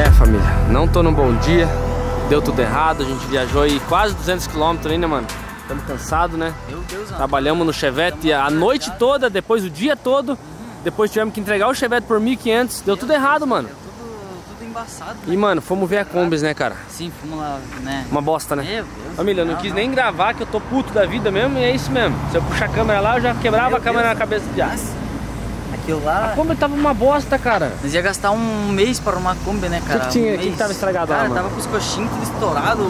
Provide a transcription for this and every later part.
É, família, não tô num bom dia. Deu tudo errado, a gente viajou aí quase 200 km aí, né, mano? Estamos cansados, né? Meu Deus, Trabalhamos no Chevette a noite toda, depois o dia todo. Depois tivemos que entregar o Chevette por 1.500. Deu tudo errado, mano. Deu tudo, tudo embaçado. E, mano, fomos ver a Combis, né, cara? Sim, fomos lá, né? Uma bosta, né? Meu Deus. Família, eu não quis nem gravar que eu tô puto da vida mesmo e é isso mesmo. Se eu puxar a câmera lá, eu já quebrava Meu a câmera Deus. na cabeça de aço. Aquilo lá. A Kombi tava uma bosta, cara. Nós ia gastar um mês para arrumar a Kombi, né, cara? que tinha? Um O que que tava estragado lá, Cara, tava com os coxinhos tudo estourado,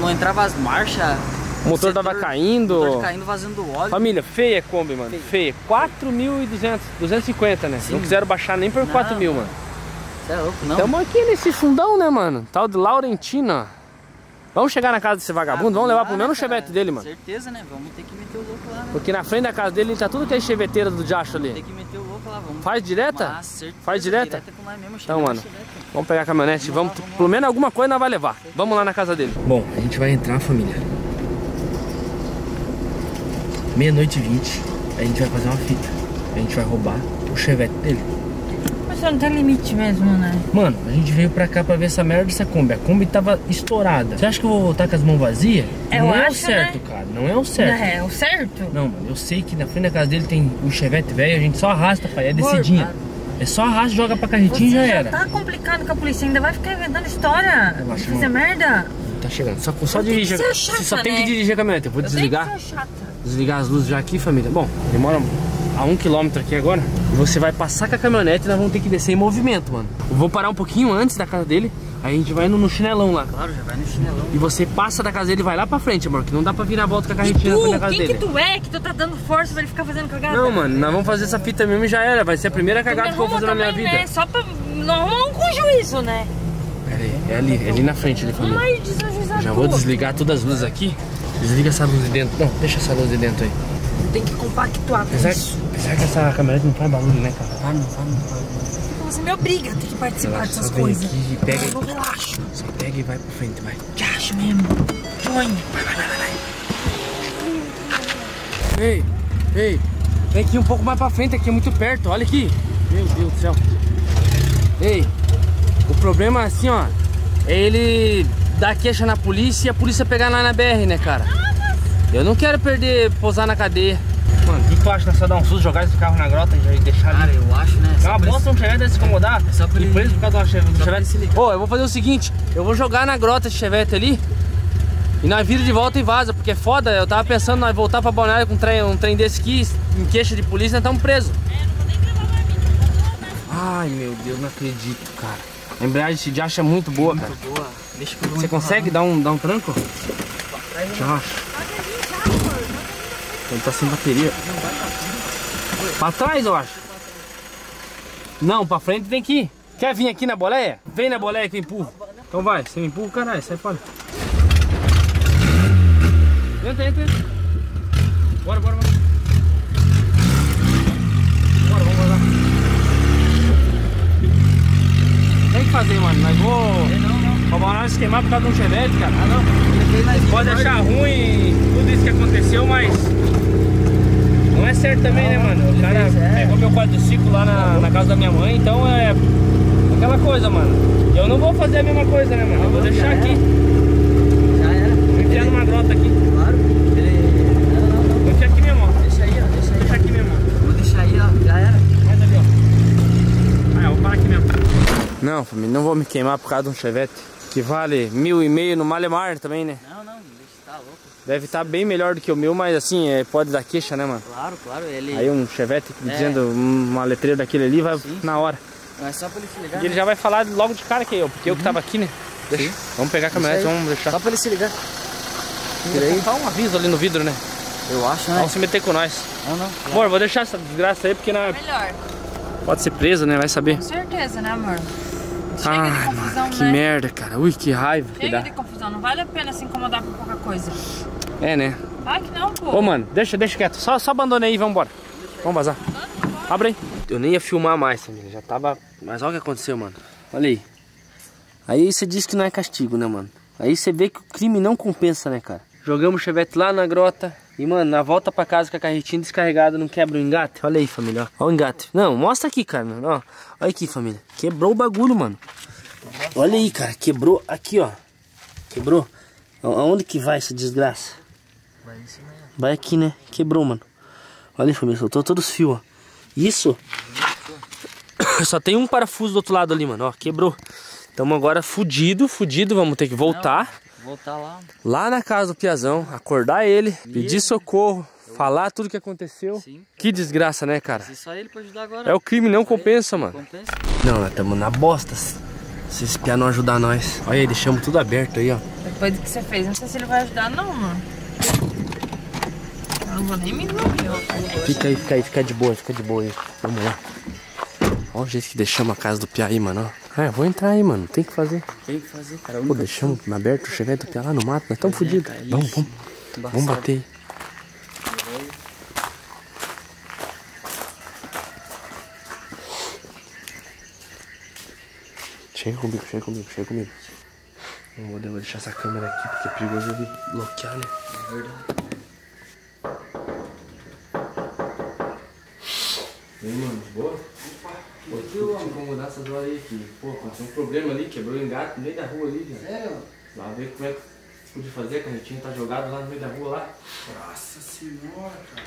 não entrava as marchas. O motor tava caindo. O motor caindo, vazando óleo. Família, feia a Kombi, mano. Feia. 4.200, 250, né? Não Sim. quiseram baixar nem por Não, 4 mil, mano. Você é louco, não. Estamos aqui nesse fundão, né, mano? Tal de Laurentina. Vamos chegar na casa desse vagabundo, vamos levar pro Vamos lá, menos né, cara? chevette dele, mano. Certeza, né? Vamos ter que meter o louco lá. né? Porque na frente da casa dele tá tudo que é cheveteira do Jacho Tem ali. que meter o louco lá, vamos. Faz direta? Mas, certeza, Faz direta? com nós mesmo, Então, mano. Vamos pegar a caminhonete, vamos, pelo menos alguma coisa nós vai levar. Vamos lá na casa dele. Bom, a gente vai entrar, família. Meia-noite e vinte. A gente vai fazer uma fita. A gente vai roubar o chevette dele. Mas não tem limite mesmo, né? Mano, a gente veio pra cá pra ver essa merda dessa Kombi. A Kombi tava estourada. Você acha que eu vou voltar com as mãos vazias? Eu não é o acho, certo, né? cara. Não é o certo. Não é o certo? Não, mano, eu sei que na frente da casa dele tem o chevette velho, a gente só arrasta, pai. É descidinha. É só arrasta, joga pra carretinha e já já era. tá complicado com a polícia, ainda vai ficar inventando história. Relaxa, Fazer merda. Tá chegando. Só, só Eu ser Você só tem né? que dirigir a caminhonete. Eu vou Eu desligar. tenho que ser chata. Desligar as luzes já aqui, família. Bom, demora a um quilômetro aqui agora. E você vai passar com a caminhonete e nós vamos ter que descer em movimento, mano. Eu vou parar um pouquinho antes da casa dele. Aí a gente vai no, no chinelão lá. Claro, já vai no chinelão. E você passa da casa dele e vai lá pra frente, amor. Que não dá pra virar a volta com a carretinha na casa quem que dele. tu é que tu tá dando força pra ele ficar fazendo cagada? Não, mano, nós vamos fazer essa fita mesmo e já era. Vai ser a primeira cagada que eu vou fazer na minha vida. Né? Só pra não arrumar um com juízo, né? Pera aí, é ali, é ali na frente. Mas desajuizar Já vou desligar todas as luzes aqui. Desliga essa luz de dentro. Não, deixa essa luz de dentro aí. Tem que compactuar com Apesar, isso. apesar que essa caminhonete não faz barulho, né, cara? Vai, não, vai, não, vai. Você me obriga a ter que participar Relaxa, dessas coisas. aqui e pega. Eu não relaxo. Só pega e vai pra frente, vai. Te acho mesmo. Joinha. Ei, ei, vem aqui um pouco mais pra frente, aqui é muito perto, olha aqui. Meu Deus do céu. Ei, o problema é assim, ó, é ele dar queixa na polícia e a polícia pegar lá na BR, né, cara? Eu não quero perder, posar na cadeia. Mano, o que tu acha só dar um susto, jogar esse carro na grota e deixar Cara, ali? eu acho, né? É uma bosta um chevette deve se incomodar É só por ele- preso por causa uma chevette. Ô, eu vou fazer o seguinte, eu vou jogar na grota esse chevette ali e nós vira de volta e vaza, porque é foda, eu tava pensando nós voltar pra Balneário com um trem, um trem desse aqui, em queixa de polícia, nós estamos presos. Ai, meu Deus, não acredito, cara. A embreagem de acha é muito boa, cara. Muito boa. Deixa eu vou Você empurrar. consegue dar um, dar um tranco? Já acho. Ele tá sem bateria. Pra trás, eu acho. Não, pra frente tem que ir. Quer vir aqui na boleia? Vem na boleia que eu empurro. Então vai, você me empurra, caralho, sai fora. Entra, entra, entra. Bora, bora, bora. Bora, vamos lá. Tem que fazer, mano. Nós vou. Não, não. Nós queimar por causa de um chevette, cara. Ah, não. Pode achar ruim tudo isso que aconteceu, mas é certo também, né, mano? O cara fez, é. pegou meu quadriciclo lá na, na casa da minha mãe, então é aquela coisa, mano. Eu não vou fazer a mesma coisa, né, mano? Eu vou Não, deixar já aqui, Já era. vou enfiar numa grota aqui. Claro. Ele... Não, não, não. Vou enfiar aqui mesmo, ó. Deixa aí, ó. Deixa Vou aí. deixar aqui mesmo, ó. Vou deixar aí, ó. Já era. Mais ali, ó. Ah, eu vou parar aqui mesmo. Não, família, não vou me queimar por causa de um chevette. Que vale mil e meio no Malemar também, né? Não, não. Deixa tá louco. Deve estar bem melhor do que o meu, mas assim, é, pode dar queixa, né, mano? Claro, claro. Ele... Aí um chevette É. dizendo uma letreira daquele ali vai Sim, na hora. É só pra ele se ligar. E ele né? já vai falar logo de cara que é eu, porque eu que tava aqui, né? Deixa. Sim. Vamos pegar a caminhonete, vamos deixar. Só pra ele se ligar. Tem só um aviso ali no vidro, né? Eu acho, né? Vamos se meter com nós. Não, não. Amor, vou deixar essa desgraça aí, porque não é- Melhor. pode ser preso, né? Vai saber. Com certeza, né, amor? Chega Ai, de confusão, mano, que né? merda, cara. Ui, que raiva que Chega dá. de confusão, não vale a pena se incomodar por qualquer coisa. É, né? Vai que não, pô. Ô, mano, deixa, deixa quieto. Só, só abandona aí e vamos embora. Vamos vazar. Abre aí. Eu nem ia filmar mais, família. Já tava... Mas olha o que aconteceu, mano. Olha aí. Aí você diz que não é castigo, né, mano? Aí você vê que o crime não compensa, né, cara? Jogamos o chevette lá na grota. E, mano, na volta pra casa com a carretinha descarregada, não quebra o engate? Olha aí, família, ó. Olha o engate. Não, mostra aqui, cara. Ó, olha aqui, família. Quebrou o bagulho, mano. Olha aí, cara, quebrou aqui, ó. Quebrou. Aonde que vai essa desgraça? Vai em cima aí. Vai aqui, né? Quebrou, mano. Olha família, soltou todos os fios, ó. Isso. Só tem um parafuso do outro lado ali, mano, ó. Quebrou. Tamo agora fudido, fudido. Vamos ter que voltar Voltar lá. lá na casa do Piazão, acordar ele, pedir socorro, falar tudo que aconteceu. Sim. Que desgraça, né, cara? Só ele pra ajudar agora. É o crime, não compensa, mano. Compensa? Não, nós estamos na bosta. Se esse piá não ajudar nós. Olha aí, deixamos tudo aberto aí, ó. Depois do que você fez, não sei se ele vai ajudar, não, mano. Não vou nem me envolver. ó. Fica aí, fica aí, fica de boa, fica de boa aí. Vamos lá. Olha o jeito que deixamos a casa do Pia aí, mano. Ah, eu vou entrar aí, mano. Tem que fazer. Tem que fazer, cara. Pô, deixamos aberto o chevette do Pia lá no mato. Nós estamos fodidos. cara, Vamos, vamos. embaçado. Vamos bater aí. Chega comigo, chega comigo, chega comigo. Não vou deixar essa câmera aqui porque é perigoso ele bloquear, né? É verdade. E aí, mano, de boa? Pô, deixa eu incomodar essas horas aí que, pô, aconteceu um problema ali, quebrou o engate no meio da rua ali, velho. Sério? Lá ver como é que podia fazer, a carretinha tá jogada lá no meio da rua lá. Nossa senhora, cara.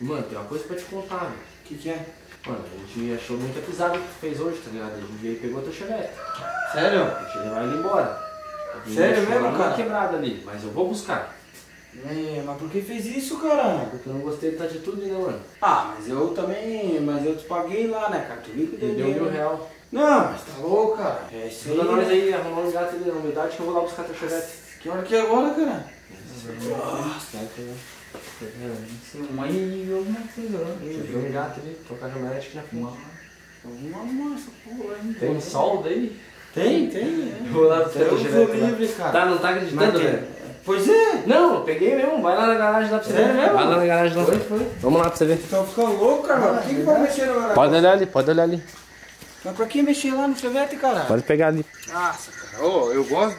Mano, tem uma coisa pra te contar, velho. O que que é? Mano, a gente achou muita pisada que tu fez hoje, tá ligado? A gente veio e pegou teu chevette. Sério? A gente levar ele embora. A Sério mesmo, cara? quebrada ali, mas eu vou buscar. É, mas por que fez isso, cara? Porque eu não gostei da atitude, né, mano? Ah, mas eu também, mas eu te paguei lá, né, cara? Tu viu que Me deu deu mil dinheiro. real. Não, mas tá louco, cara. É isso aí. Ajuda nós aí, arrumar um engate ali na umidade que eu vou lá buscar teu chevette. Que hora que é agora, cara? Sim, uma e alguma coisa lá. Quebrou um engate ali, trocar de médico na frente. Vamos arrumar essa porra aí. Tem solda aí? Tem, tem. É. Vou lá buscar teu chevette. Tá, não tá acreditando, velho? Pois é. Não, eu peguei mesmo. Vai lá na garagem lá pra você Sério ver. mesmo? Vai lá na garagem lá. Foi, foi. Vamos lá pra você ver. Tá ficando louco, cara. Por que que vai mexer no Pode olhar ali, pode olhar ali. Mas pra que mexer lá no chevette, cara? Pode pegar ali. Nossa, cara. Ô, eu gosto.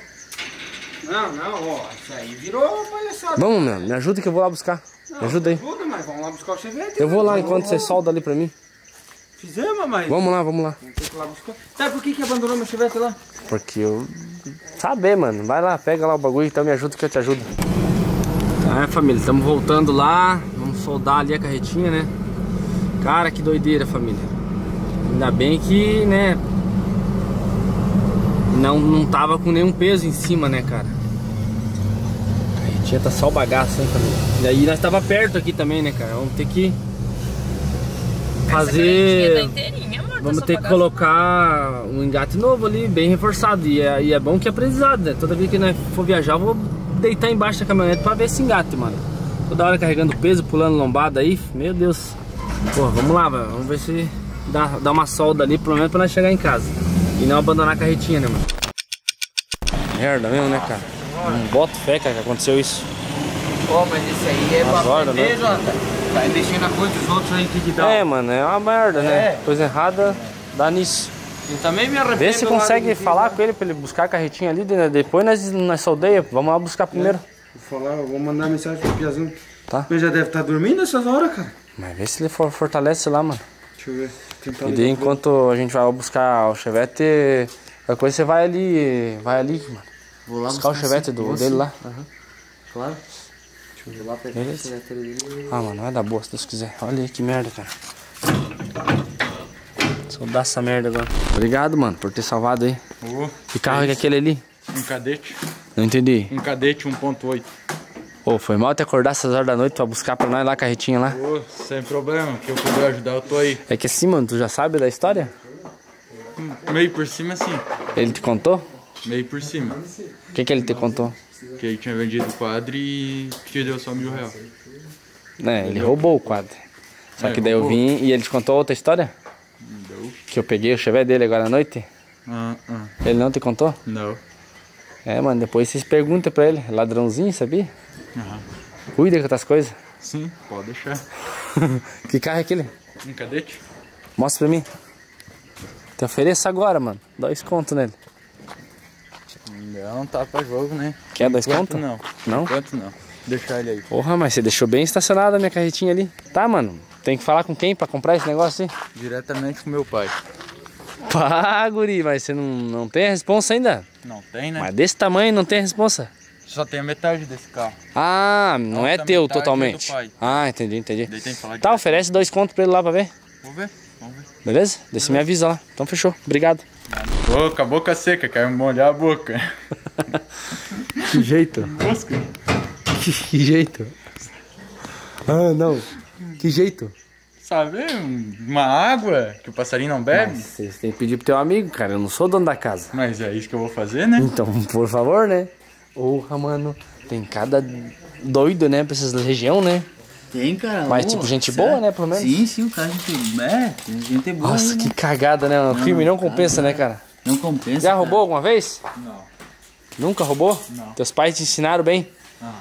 Não, não, ó. Isso aí virou palhaçada. Vamos, meu. Me ajuda que eu vou lá buscar. Me ajuda aí. Ajuda, mas vamos lá buscar o chevette. Eu vou lá né? enquanto você solda ali pra mim. Fizemos, mas... Vamos lá, vamos lá. Sabe por que que abandonou meu chevette lá? Porque eu. Saber, mano. Vai lá, pega lá o bagulho, então me ajuda que eu te ajudo. É, família, estamos voltando lá. Vamos soldar ali a carretinha, né? Cara, que doideira, família. Ainda bem que, né? Não, não tava com nenhum peso em cima, né, cara? A carretinha tá só o bagaço, hein, família? E aí nós tava perto aqui também, né, cara? Vamos ter que fazer. amor. Vamos ter que colocar um engate novo ali, bem reforçado. E é, e é bom que é aprendizado, né? Toda vez que nós for viajar, eu vou deitar embaixo da caminhonete pra ver esse engate, mano. Toda hora carregando peso, pulando lombada aí. Meu Deus. Pô, vamos lá, velho. Vamos ver se dá, dá uma solda ali, pelo menos pra nós chegar em casa. E não abandonar a carretinha, né, mano? Merda mesmo, né, cara? Não boto fé, cara, que aconteceu isso. Ó, mas esse aí é Umas pra aprender, né? Jota. Vai mexer na coisa dos outros aí, que que dá? É, mano, é uma merda, né? É. Coisa errada dá nisso. Eu também me arrependo. Vê se consegue falar com ele pra ele buscar a carretinha ali, né? depois nós, nós soldeia. Vamos lá buscar primeiro. Vou falar, vou mandar mensagem pro Piazão. Tá. Mas já deve estar dormindo essas horas, cara. Mas vê se ele for, fortalece lá, mano. Deixa eu ver. Tentar E daí enquanto a gente vai buscar o chevette, qualquer coisa você vai ali, vai ali, mano. Vou lá Buscar o chevette do, dele lá. Claro. Lá Beleza. Ah, mano, vai dar boa se Deus quiser. Olha aí que merda, cara. Soldar essa merda agora. Obrigado, mano, por ter salvado aí. Ô, Que carro é aquele ali? um cadete. Não entendi. Um cadete 1.8. Ô, foi mal te acordar essas horas da noite pra buscar pra nós lá a carretinha lá. Ô, sem problema, que eu puder ajudar, eu tô aí. É que assim, mano, tu já sabe da história? Meio por cima, assim. Ele te contou? Meio por cima. O que, que ele te contou? Que ele tinha vendido o quadro e te deu só mil reais. É, ele roubou o quadro. Só É, que daí eu roubou. vim e ele te contou outra história? Não. Que eu peguei o chevette dele agora à noite? Ah, ah. Ele não te contou? Não. É, mano, depois vocês perguntam pra ele. Ladrãozinho, sabia? Aham. Cuida com outras coisas. Sim, pode deixar. que carro é aquele? Um cadete? Mostra pra mim. Te ofereço agora, mano. Dois contos nele. Não, tá pra jogo, né? Quer dois contos? não. Não? Enquanto não. Deixar ele aí. Porra, mas você deixou bem estacionada a minha carretinha ali. Tá, mano. Tem que falar com quem pra comprar esse negócio aí? Diretamente com meu pai. Pá, guri, mas você não, não tem a responsa ainda? Não tem, né? Mas desse tamanho não tem a responsa? Só tem a metade desse carro. Ah, não é Outra teu é totalmente. pai. Ah, entendi, entendi. Daí tem que falar Tá, oferece dois contos pra ele lá pra ver. Vamos ver, vamos ver. Beleza? Você me avisa lá. Então fechou. Obrigado. Com a boca seca, quero molhar a boca. Que jeito? Mosca. Que, que jeito? Ah, não. Que jeito? Sabe, um- uma água que o passarinho não bebe? Mas Você tem que pedir pro teu amigo, cara. Eu não sou dono da casa. Mas é isso que eu vou fazer, né? Então, por favor, né? Porra, mano. Tem cada doido, né? Pra essas região, né? Tem, cara. Mas, tipo, gente boa, né? Pelo menos. Sim, sim, o cara, gente. É, tem gente boa. Nossa, aí, que né? cagada, né? O crime não compensa, né, cara? Não compensa. Já cara. roubou alguma vez? Não. Nunca roubou? Não. Teus pais te ensinaram bem? Ah.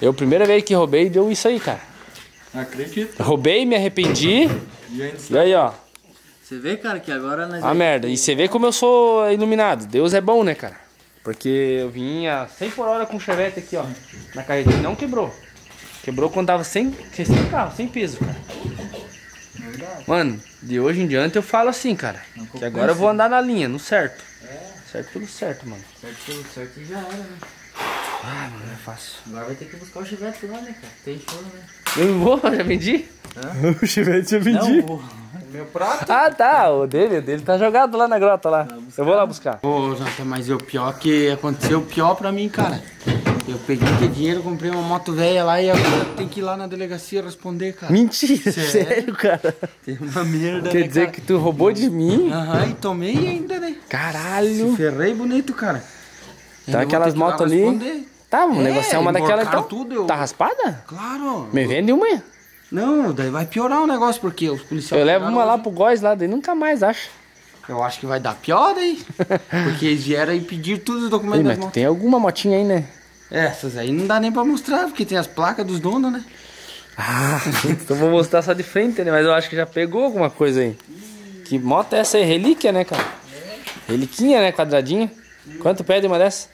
Eu, primeira vez que roubei, deu isso aí, cara. Acredito. Roubei, me arrependi. E ainda E aí, ó. Você vê, cara, que agora nós. A merda. E você vê como eu sou iluminado. Deus é bom, né, cara? Porque eu vinha 100 por hora com o chevette aqui, ó. Na carretinha. Não quebrou. Quebrou quando tava sem, sem carro, sem peso, cara. Mano, de hoje em diante eu falo assim, cara. Que agora eu vou andar na linha, no certo. Certo pelo certo, mano. Certo, pelo certo já era, né? Ah, mano, é fácil. Agora vai ter que buscar o chivete lá, né, cara? Tem show, né? Eu não vou, já vendi? O chevette já Não, o... Meu prato? Ah, tá. O dele, o dele tá jogado lá na grota lá. Eu vou lá buscar. Ô, Janta, mas o pior que aconteceu, o pior pra mim, cara. Eu peguei aquele dinheiro, comprei uma moto velha lá e agora tem que ir lá na delegacia responder, cara. Mentira, Sério? sério, cara. Tem uma merda, Quer né, dizer cara? que tu roubou de mim? Aham, e tomei ainda, né? Caralho. Se ferrei bonito, cara. Tá aquelas motos ali. responder. Tá, vamos É, negociar uma daquela emborcaram então. tudo, eu- Tá raspada? Claro. Me vende uma. Não, daí vai piorar o negócio, porque os policiais... Eu levo uma lá hoje. pro Góis lá, daí nunca mais acho. Eu acho que vai dar pior aí. porque eles vieram e pediram todos os documentos das mas tem alguma motinha aí, né? Essas aí não dá nem pra mostrar, porque tem as placas dos donos, né? Ah, então vou mostrar só de frente, né? Mas eu acho que já pegou alguma coisa aí. Que moto é essa aí? Relíquia, né, cara? Reliquinha, né? Quadradinha. Quanto pede uma dessa?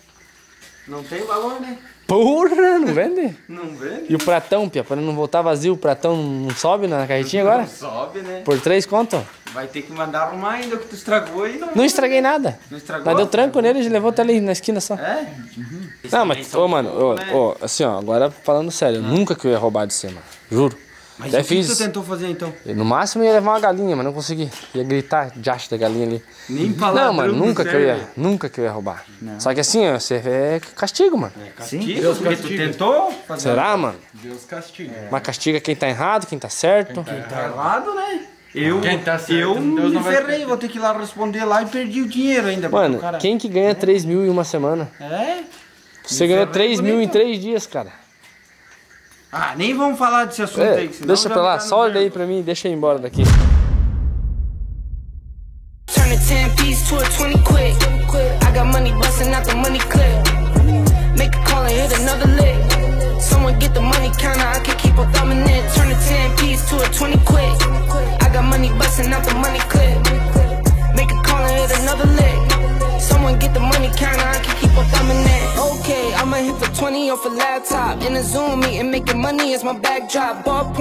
Não tem valor, né? Porra, não vende? Não vende. E o pratão, Pia, pra não voltar vazio, o pratão não sobe na carretinha agora? Não sobe, né? Por três conto? Vai ter que mandar arrumar ainda o que tu estragou aí. Não, Não estraguei nada. Não estragou? Mas deu tranco nele, ele levou até ali na esquina só. É? Não, mas, ô, mano, ô, né? ô, assim, ó, agora falando sério, nunca que eu ia roubar de você, mano. Juro. Mas Até o que, fiz. tu tentou fazer então? No máximo ia levar uma galinha, mas não consegui. Ia gritar jacho da galinha ali. Nem pra Não, mano, não nunca que eu ia. Nunca que eu ia roubar. Só que assim, ó, você é castigo, mano. Castigo, porque tu castiga. tentou fazer Será, mano? Deus castiga. Mas castiga quem tá errado, quem tá certo. Tá errado, né? Eu, Quem tá certo, eu Deus me não vai ferrei, castigar. vou ter que ir lá responder lá e perdi o dinheiro ainda. Mano, cara... quem que ganha 3 mil em uma semana? É? Você Me ganhou ferrei 3 mil em bonito. 3 dias, cara. Ah, nem vamos falar desse assunto É, aí. que senão deixa pra lá, tá só olha aí pra mim, deixa eu ir embora daqui. Turn a 10 piece to a 20 quick. I got money busting out the money clip. Make a call and hit another lick. Someone get the money counter, I can keep on thumbing it. Turn a 10 piece to a 20 quick. I got money busting out the money clip. Make a call and hit another lick. Someone get the money counter, I can keep on thumbing it. Okay, I'ma hit the 20 off a laptop. In a Zoom meeting, making money is my backdrop. Ball